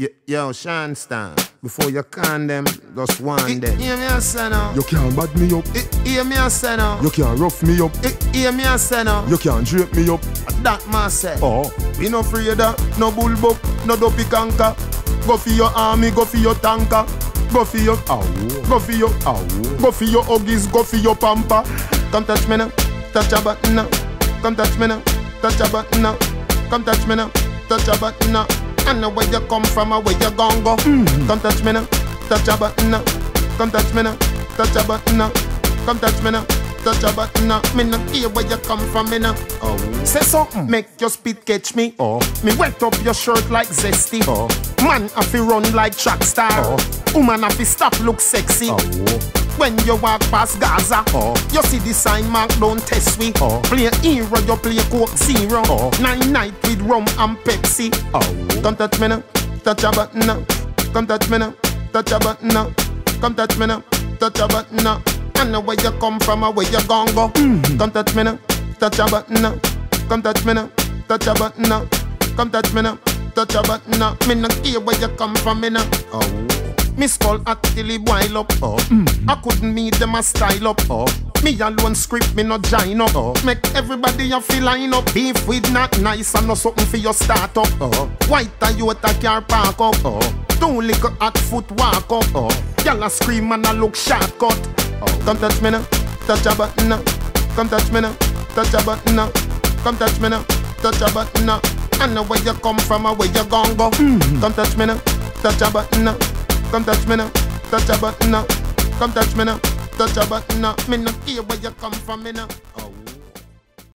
Yo, yo Sean Stan, before you can them, just one day. Hear me a say now. You can't bad me up. Hear me a say now. You can't rough me up. Hear me a say now. You can't drape me up. That man say. Oh, We no afraid of no bull buck, no dopey canker. Go for your army, go for your tanker. Go for your, ow, go for your, ow. go for your huggies, go for your pamper. Come touch me now, touch a button now. Come touch me now, touch a button now. Come touch me now, touch a button now. I know where you come from or where you gon' go. Mm-hmm. Come touch me now, touch a button now. Come touch me now, touch a button now. Come touch me now, touch a button now. Me no care where you come from, me now. Oh, Say something, make your spit catch me. Oh. Me wet up your shirt like zesty. Oh. Man, I fi run like track star. Oh. Woman, I fi stop look sexy. ow. When you walk past Gaza, Oh. you see the sign mark, don't test we. Oh. Play hero, you play Coke Zero. Oh. Nine night with rum and Pepsi. Oh. Ow. Come touch me now, touch a button now. Come touch me now, touch a button now. Come touch me now, touch a button now. I know where you come from or where you gon' go. Mm-hmm. Come touch me now, touch a button now. Come touch me now, touch a button now. Come touch me now, touch a button now. Me no care where you come from, me now. Ow. Me skull hot till it boil up. Oh. Mm. I couldn't meet them a style up. Oh. Me alone script me no join up. Oh. Make everybody a feel line up. Beef with not nice and no something for your start up. Oh. White Toyota car park up. Oh. Two little hot foot walk up. Oh. Y'all a scream and I look shortcut. Oh. Come touch me now, touch a button now. Come touch me now, touch a button now. Come touch me now, touch a button now. I know where you come from or where you gon' go. Mm. Come touch me now, touch a button now. Come touch me now, touch a button now. Come touch me now, touch a button now. Me no care where you come from, me now.